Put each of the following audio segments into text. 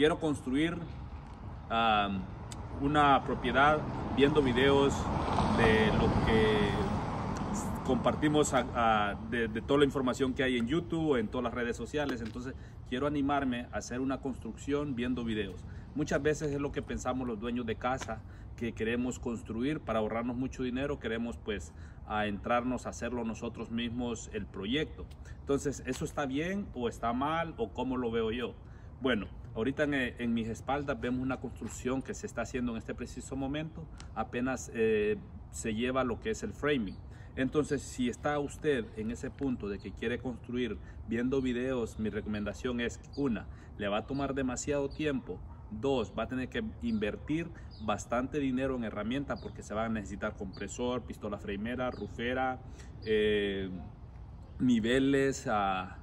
quiero construir una propiedad viendo videos de lo que compartimos de, toda la información que hay en YouTube en todas las redes sociales. Entonces quiero animarme a hacer una construcción viendo videos. Muchas veces es lo que pensamos los dueños de casa, que queremos construir para ahorrarnos mucho dinero, queremos pues a entrarnos a hacerlo nosotros mismos el proyecto. Entonces, ¿eso está bien o está mal o cómo lo veo yo? Bueno, ahorita en, mis espaldas vemos una construcción que se está haciendo en este preciso momento, apenas eh, se lleva lo que es el framing. Entonces, si está usted en ese punto de que quiere construir viendo videos, mi recomendación es una, le va a tomar demasiado tiempo. Dos, va a tener que invertir bastante dinero en herramientas porque se va a necesitar compresor, pistola framera, rufera, eh, niveles, a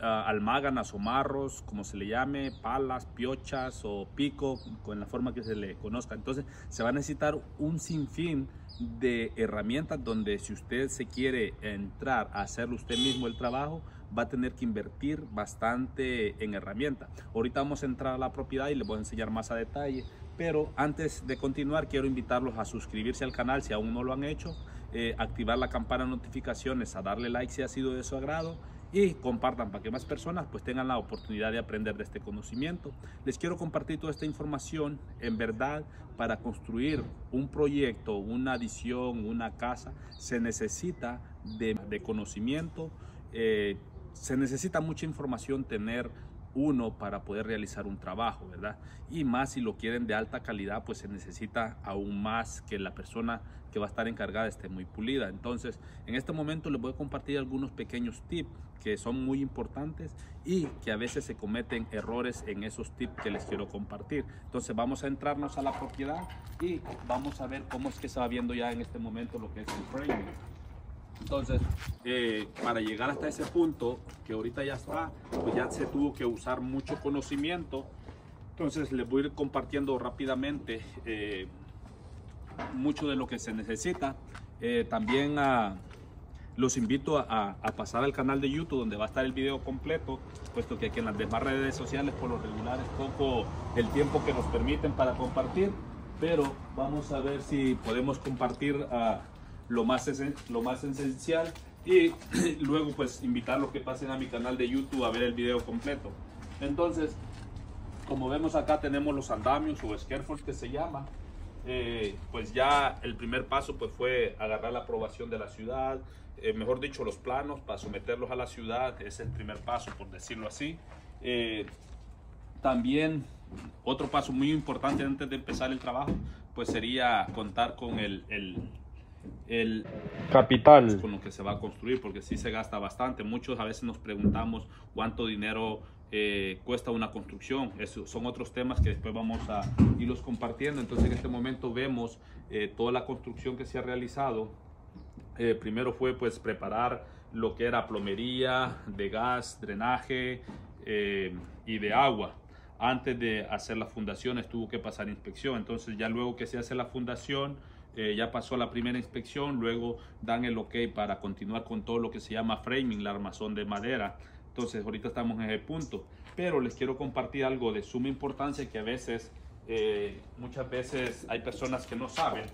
almáganas o marros, como se le llame, palas, piochas o pico, con la forma que se le conozca. Entonces se va a necesitar un sinfín de herramientas donde si usted se quiere entrar a hacer usted mismo el trabajo, va a tener que invertir bastante en herramientas. Ahorita vamos a entrar a la propiedad y les voy a enseñar más a detalle, pero antes de continuar quiero invitarlos a suscribirse al canal si aún no lo han hecho, eh, activar la campana de notificaciones, a darle like si ha sido de su agrado y compartan para que más personas pues tengan la oportunidad de aprender de este conocimiento. Les quiero compartir toda esta información en verdad para construir un proyecto, una adición, una casa, se necesita de, conocimiento, eh, se necesita mucha información tener uno para poder realizar un trabajo, ¿verdad? Y más si lo quieren de alta calidad, pues se necesita aún más que la persona que va a estar encargada esté muy pulida. Entonces, en este momento les voy a compartir algunos pequeños tips que son muy importantes y que a veces se cometen errores en esos tips que les quiero compartir. Entonces, vamos a entrarnos a la propiedad y vamos a ver cómo es que se va viendo ya en este momento lo que es el framing. Entonces, eh, para llegar hasta ese punto, que ahorita ya está, pues ya se tuvo que usar mucho conocimiento. Entonces, les voy a ir compartiendo rápidamente eh, mucho de lo que se necesita. Eh, también los invito a, pasar al canal de YouTube donde va a estar el video completo, puesto que aquí en las demás redes sociales por lo regular es poco el tiempo que nos permiten para compartir, pero vamos a ver si podemos compartir a lo más, lo más esencial y luego pues invitarlos que pasen a mi canal de YouTube a ver el video completo. Entonces, como vemos acá tenemos los andamios o scaffolds que se llama. Eh, pues ya el primer paso pues fue agarrar la aprobación de la ciudad, eh, mejor dicho los planos para someterlos a la ciudad, es el primer paso por decirlo así. Eh, también otro paso muy importante antes de empezar el trabajo pues sería contar con el capital con lo que se va a construir, porque si se gasta bastante. Muchos a veces nos preguntamos cuánto dinero eh, cuesta una construcción. Esos son otros temas que después vamos a irlos compartiendo. Entonces en este momento vemos eh, toda la construcción que se ha realizado. Eh, primero fue pues preparar lo que era plomería, de gas, drenaje y de agua antes de hacer las fundaciones tuvo que pasar inspección. Entonces ya luego que se hace la fundación, eh, ya pasó la primera inspección, luego dan el ok para continuar con todo lo que se llama framing, la armazón de madera. Entonces ahorita estamos en ese punto, pero les quiero compartir algo de suma importancia que a veces, eh, muchas veces hay personas que no saben.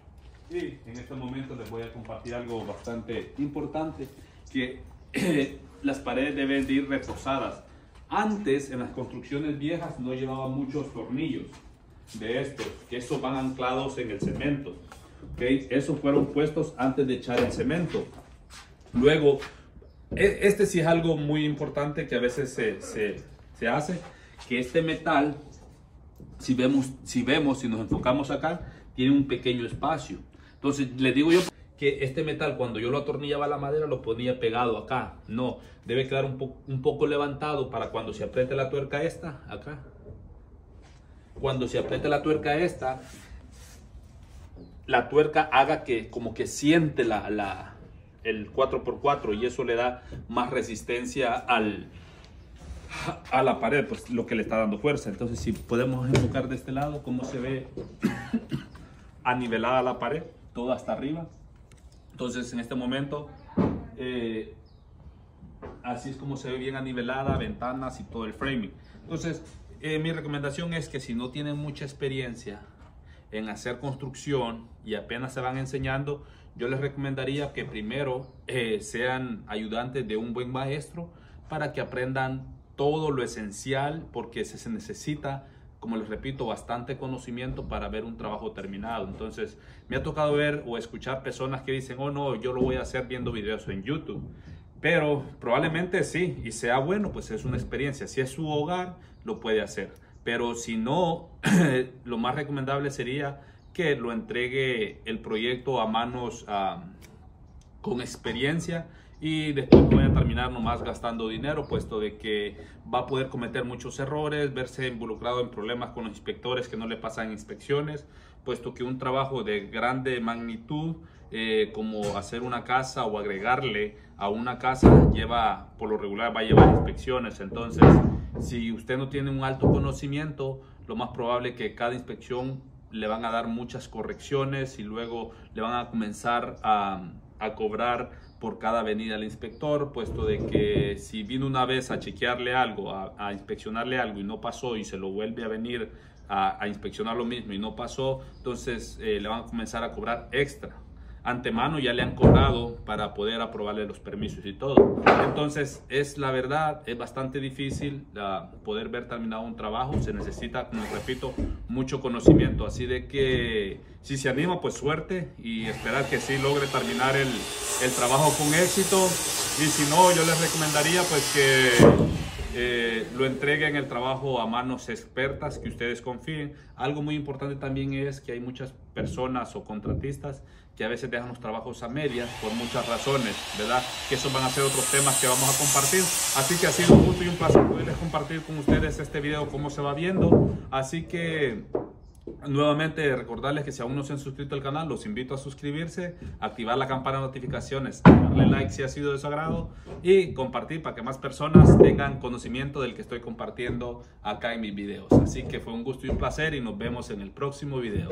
Y en este momento les voy a compartir algo bastante importante, que las paredes deben de ir reforzadas. Antes, en las construcciones viejas, no llevaban muchos tornillos de estos, que estos van anclados en el cemento. Okay, esos fueron puestos antes de echar el cemento. Luego, e, este sí es algo muy importante que a veces se, hace, que este metal, si vemos, si vemos, si nos enfocamos acá, tiene un pequeño espacio. Entonces, le digo yo que este metal, cuando yo lo atornillaba a la madera, lo ponía pegado acá. No, debe quedar un, un poco levantado para cuando se apriete la tuerca esta, acá. Cuando se apriete la tuerca esta, la tuerca haga que como que siente la, la, el 4x4 y eso le da más resistencia al, a la pared, pues lo que le está dando fuerza. Entonces si podemos enfocar de este lado cómo se ve anivelada la pared, todo hasta arriba. Entonces en este momento eh, así es como se ve bien anivelada, ventanas y todo el framing. Entonces Eh, mi recomendación es que si no tienen mucha experiencia en hacer construcción y apenas se van enseñando, yo les recomendaría que primero eh, sean ayudantes de un buen maestro para que aprendan todo lo esencial porque se necesita como les repito, bastante conocimiento para ver un trabajo terminado. Entonces, me ha tocado ver o escuchar personas que dicen, oh no, yo lo voy a hacer viendo videos en YouTube. Pero probablemente sí, y sea bueno, pues es una experiencia. Si es su hogar, lo puede hacer. Pero si no, lo más recomendable sería que lo entregue el proyecto a manos con experiencia y después voy a terminar nomás gastando dinero, puesto de que va a poder cometer muchos errores, verse involucrado en problemas con los inspectores que no le pasan inspecciones, puesto que un trabajo de grande magnitud, eh, como hacer una casa o agregarle a una casa, lleva, por lo regular, va a llevar inspecciones. Entonces, si usted no tiene un alto conocimiento, lo más probable que cada inspección le van a dar muchas correcciones y luego le van a comenzar a, a cobrar por cada venida al inspector, puesto de que si vino una vez a chequearle algo, a, inspeccionarle algo y no pasó y se lo vuelve a venir a, inspeccionar lo mismo y no pasó, entonces eh, le van a comenzar a cobrar extra antemano ya le han cobrado para poder aprobarle los permisos y todo. Entonces, es la verdad, es bastante difícil poder ver terminado un trabajo. Se necesita, como repito, mucho conocimiento. Así de que si se anima, pues suerte y esperar que sí logre terminar el, el trabajo con éxito. Y si no, yo les recomendaría pues que eh, lo entreguen el trabajo a manos expertas que ustedes confíen. Algo muy importante también es que hay muchas personas o contratistas que a veces dejan los trabajos a medias por muchas razones, ¿verdad? Que esos van a ser otros temas que vamos a compartir. Así que ha sido un gusto y un placer poderles compartir con ustedes este video, cómo se va viendo. Así que Nuevamente recordarles que si aún no se han suscrito al canal, los invito a suscribirse, activar la campana de notificaciones, darle like si ha sido de su agrado y compartir para que más personas tengan conocimiento del que estoy compartiendo acá en mis videos. Así que fue un gusto y un placer y nos vemos en el próximo video.